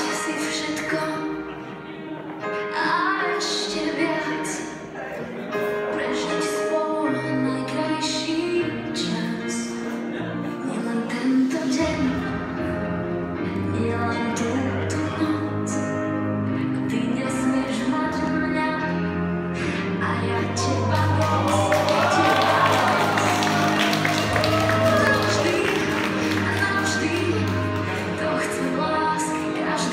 Just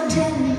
don't tell me.